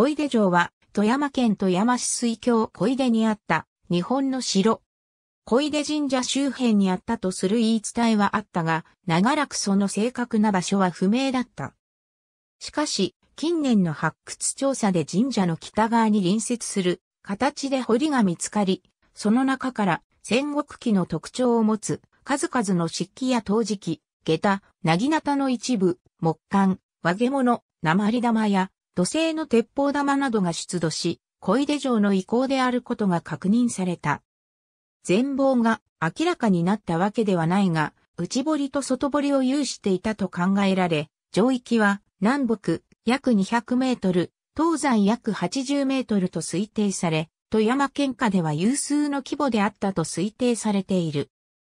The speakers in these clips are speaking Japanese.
小出城は富山県富山市水郷小出にあった日本の城。小出神社周辺にあったとする言い伝えはあったが、長らくその正確な場所は不明だった。しかし、近年の発掘調査で神社の北側に隣接する形で堀が見つかり、その中から戦国期の特徴を持つ数々の漆器や陶磁器、下駄、なぎなたの一部、木管、和げ物、鉛玉や土製の鉄砲玉などが出土し、小出城の遺構であることが確認された。全貌が明らかになったわけではないが、内堀と外堀を有していたと考えられ、上域は南北約200メートル、東西約80メートルと推定され、富山県下では有数の規模であったと推定されている。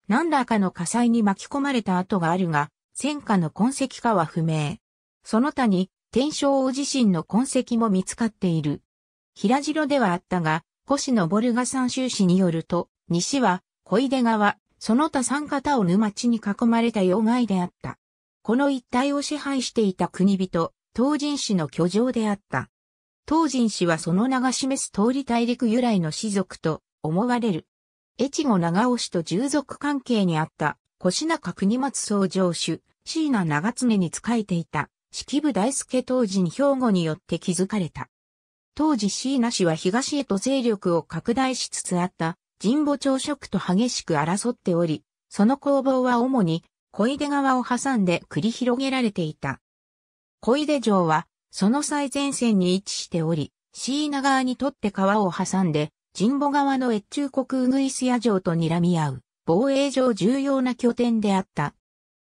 何らかの火災に巻き込まれた跡があるが、戦火の痕跡かは不明。その他に、天正大地震の痕跡も見つかっている。平城ではあったが、星野ボルガ山州市によると、西は小出川、その他三方を沼地に囲まれた要害であった。この一帯を支配していた国人、東人氏の居城であった。東人氏はその名が示す通り大陸由来の氏族と思われる。越後長尾氏と従属関係にあった越中国松総城主、椎名長常に仕えていた、式部大輔当時に兵庫によって築かれた。当時椎名氏は東へと勢力を拡大しつつあった神保朝食と激しく争っており、その攻防は主に小出川を挟んで繰り広げられていた。小出城は、その最前線に位置しており、椎名川にとって川を挟んで、神保川の越中国ウグイス屋城と睨み合う、防衛上重要な拠点であった。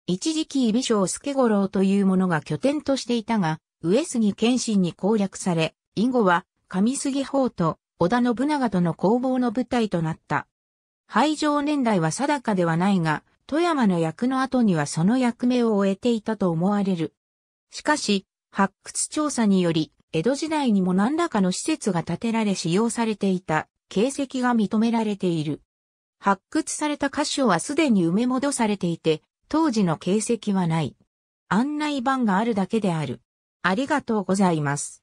一時期美将助五郎というものが拠点としていたが、上杉謙信に攻略され、以後は上杉法と織田信長との攻防の舞台となった。廃城年代は定かではないが、富山の役の後にはその役目を終えていたと思われる。しかし、発掘調査により、江戸時代にも何らかの施設が建てられ使用されていた形跡が認められている。発掘された箇所はすでに埋め戻されていて、当時の形跡はない。案内板があるだけである。ありがとうございます。